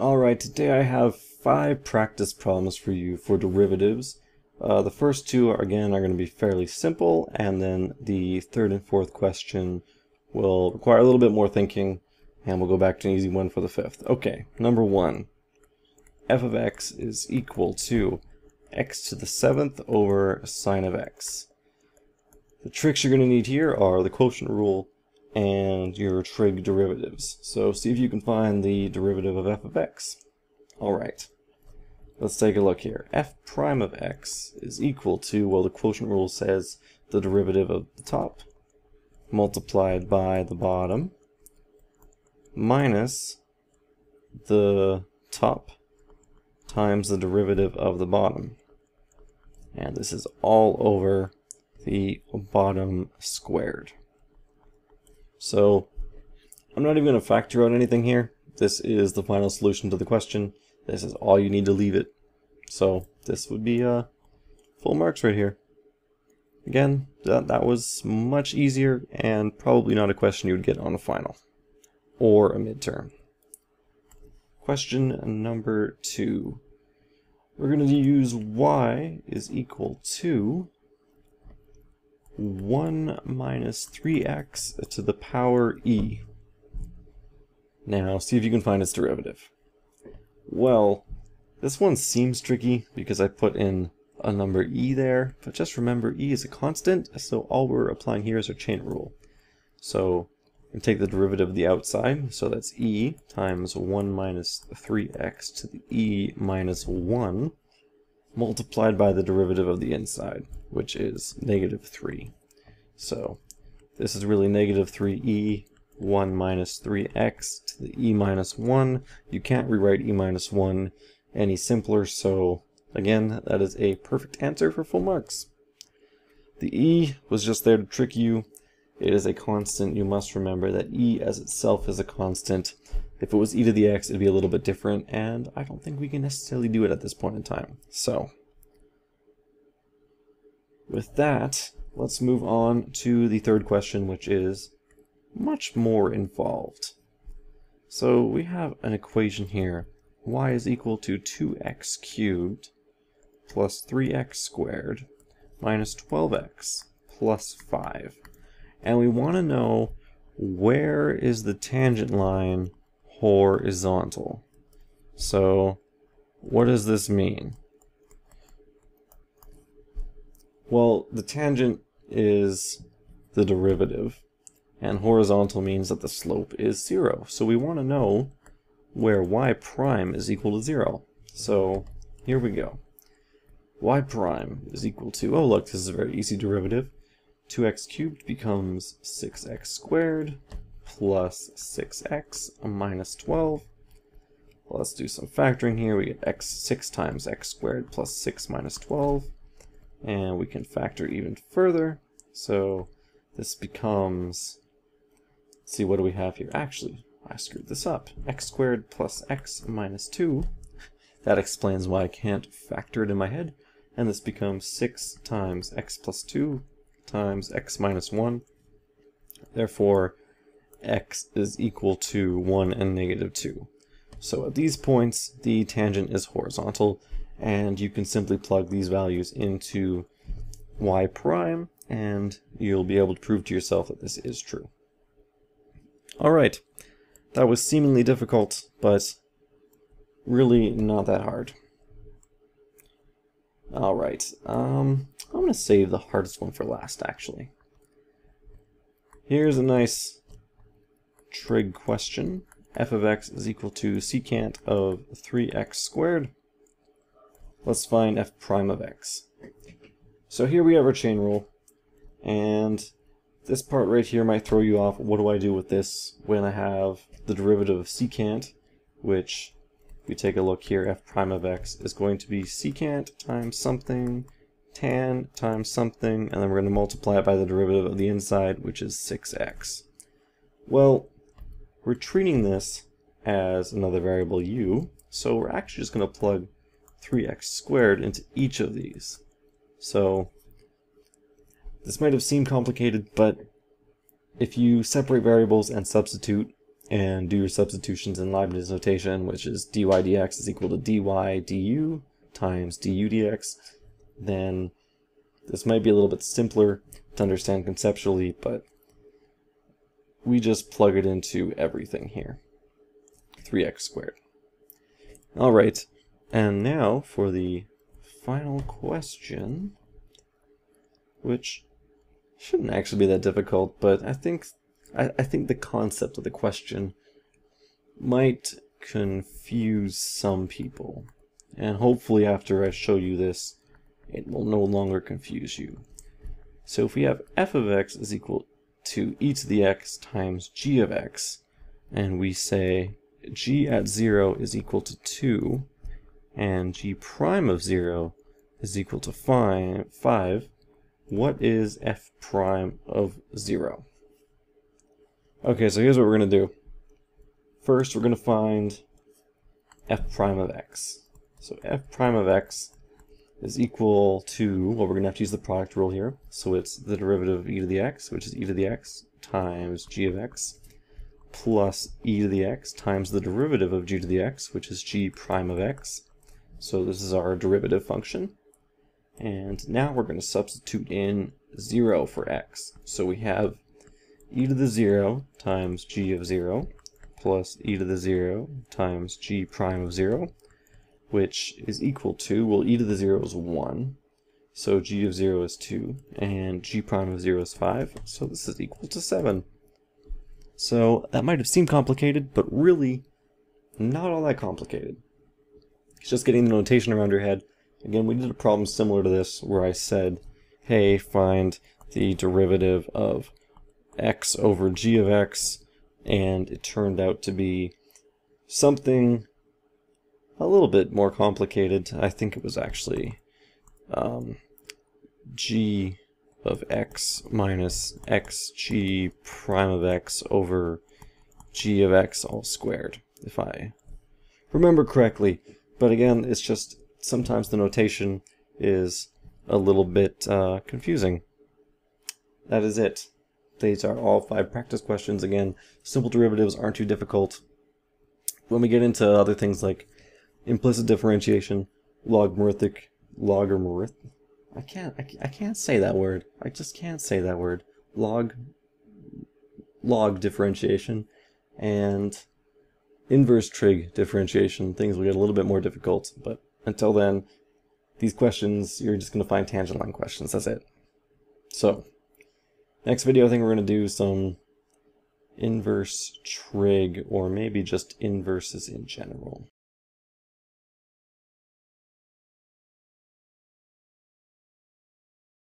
Alright, today I have five practice problems for you for derivatives. Uh, the first two, are, again, are going to be fairly simple, and then the third and fourth question will require a little bit more thinking, and we'll go back to an easy one for the fifth. Okay, number one. f of x is equal to x to the seventh over sine of x. The tricks you're going to need here are the quotient rule and your trig derivatives. So see if you can find the derivative of f of x. Alright, let's take a look here. f prime of x is equal to, well the quotient rule says the derivative of the top multiplied by the bottom minus the top times the derivative of the bottom. And this is all over the bottom squared. So I'm not even going to factor out anything here. This is the final solution to the question. This is all you need to leave it. So this would be uh, full marks right here. Again, that, that was much easier and probably not a question you would get on a final or a midterm. Question number two. We're going to use y is equal to 1 minus 3x to the power e. Now, see if you can find its derivative. Well, this one seems tricky because I put in a number e there, but just remember e is a constant, so all we're applying here is our chain rule. So, take the derivative of the outside, so that's e times 1 minus 3x to the e minus 1 multiplied by the derivative of the inside, which is negative 3. So this is really negative 3e, 1 minus 3x to the e minus 1. You can't rewrite e minus 1 any simpler, so again, that is a perfect answer for full marks. The e was just there to trick you. It is a constant. You must remember that e as itself is a constant. If it was e to the x, it'd be a little bit different, and I don't think we can necessarily do it at this point in time. So, with that, let's move on to the third question, which is much more involved. So we have an equation here. y is equal to 2x cubed plus 3x squared minus 12x plus 5. And we want to know where is the tangent line horizontal. So what does this mean? Well, the tangent is the derivative, and horizontal means that the slope is zero. So we want to know where y prime is equal to zero. So here we go. y prime is equal to, oh look, this is a very easy derivative. 2x cubed becomes 6x squared plus 6x minus 12. let's do some factoring here. We get x 6 times x squared plus 6 minus 12 and we can factor even further. So this becomes, see what do we have here? Actually, I screwed this up. x squared plus x minus 2. That explains why I can't factor it in my head. And this becomes 6 times x plus 2 times x minus 1. Therefore, x is equal to 1 and negative 2. So at these points, the tangent is horizontal, and you can simply plug these values into y prime and you'll be able to prove to yourself that this is true. Alright, that was seemingly difficult, but really not that hard. Alright, um, I'm going to save the hardest one for last, actually. Here's a nice trig question. f of x is equal to secant of 3x squared let's find f prime of x. So here we have our chain rule, and this part right here might throw you off. What do I do with this when I have the derivative of secant, which, if we take a look here, f prime of x is going to be secant times something, tan times something, and then we're going to multiply it by the derivative of the inside, which is 6x. Well, we're treating this as another variable u, so we're actually just going to plug 3x squared into each of these. So this might have seemed complicated, but if you separate variables and substitute and do your substitutions in Leibniz notation, which is dy dx is equal to dy du times du dx, then this might be a little bit simpler to understand conceptually, but we just plug it into everything here. 3x squared. Alright, and now for the final question, which shouldn't actually be that difficult, but I think I, I think the concept of the question might confuse some people. And hopefully after I show you this, it will no longer confuse you. So if we have f of x is equal to e to the x times g of x, and we say g at 0 is equal to 2, and g prime of 0 is equal to 5, 5 what is f prime of 0? Okay, so here's what we're going to do. First, we're going to find f prime of x. So f prime of x is equal to, well, we're going to have to use the product rule here. So it's the derivative of e to the x, which is e to the x, times g of x, plus e to the x times the derivative of g to the x, which is g prime of x. So this is our derivative function. And now we're going to substitute in 0 for x. So we have e to the 0 times g of 0 plus e to the 0 times g prime of 0 which is equal to, well, e to the 0 is 1, so g of 0 is 2, and g prime of 0 is 5, so this is equal to 7. So that might have seemed complicated, but really not all that complicated. It's just getting the notation around your head. Again, we did a problem similar to this where I said, hey, find the derivative of x over g of x, and it turned out to be something a little bit more complicated. I think it was actually um, g of x minus xg prime of x over g of x all squared, if I remember correctly. But again, it's just sometimes the notation is a little bit uh, confusing. That is it. These are all five practice questions. Again, simple derivatives aren't too difficult. When we get into other things like implicit differentiation, logarithmic, logarithmic. I can't, I, I can't say that word. I just can't say that word. Log, log differentiation, and inverse trig differentiation. Things will get a little bit more difficult, but until then, these questions, you're just going to find tangent line questions. That's it. So, next video, I think we're going to do some inverse trig, or maybe just inverses in general.